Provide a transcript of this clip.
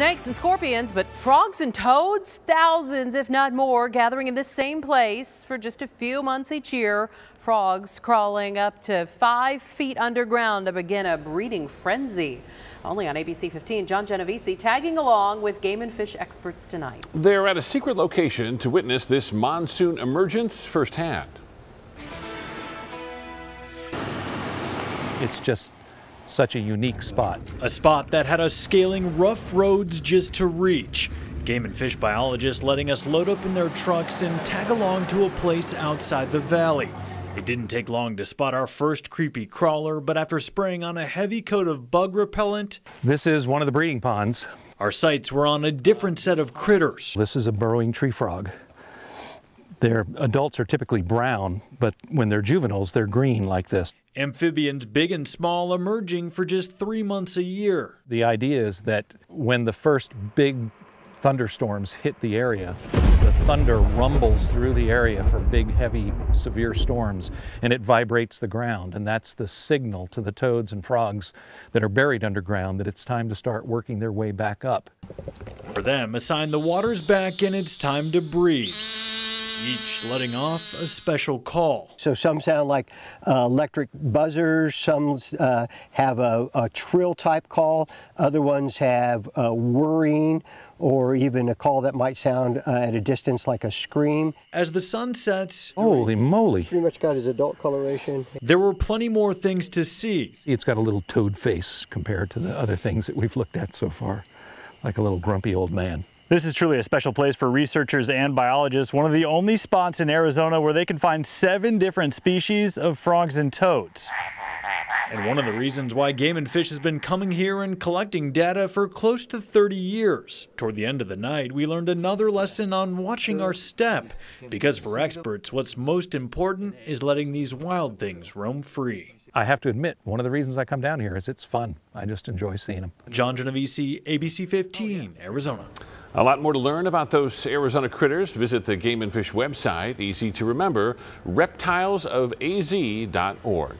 snakes and scorpions, but frogs and toads, thousands, if not more, gathering in the same place for just a few months each year. Frogs crawling up to five feet underground to begin a breeding frenzy. Only on ABC 15, John Genovese tagging along with game and fish experts tonight. They're at a secret location to witness this monsoon emergence firsthand. It's just such a unique spot. A spot that had us scaling rough roads just to reach. Game and fish biologists letting us load up in their trucks and tag along to a place outside the valley. It didn't take long to spot our first creepy crawler, but after spraying on a heavy coat of bug repellent, This is one of the breeding ponds. our sights were on a different set of critters. This is a burrowing tree frog. Their adults are typically brown, but when they're juveniles, they're green like this. Amphibians big and small emerging for just three months a year. The idea is that when the first big thunderstorms hit the area, the thunder rumbles through the area for big, heavy, severe storms, and it vibrates the ground. And that's the signal to the toads and frogs that are buried underground that it's time to start working their way back up. For them, assign the water's back and it's time to breathe. Each letting off a special call. So some sound like uh, electric buzzers, some uh, have a, a trill type call, other ones have a whirring or even a call that might sound uh, at a distance like a scream. As the sun sets, Holy moly! Pretty much got his adult coloration. there were plenty more things to see. It's got a little toad face compared to the other things that we've looked at so far, like a little grumpy old man. This is truly a special place for researchers and biologists, one of the only spots in Arizona where they can find seven different species of frogs and toads. And one of the reasons why Game and Fish has been coming here and collecting data for close to 30 years. Toward the end of the night, we learned another lesson on watching our step. Because for experts, what's most important is letting these wild things roam free. I have to admit, one of the reasons I come down here is it's fun. I just enjoy seeing them. John Genovese, ABC 15, Arizona. A lot more to learn about those Arizona critters. Visit the Game and Fish website. Easy to remember, reptilesofaz.org.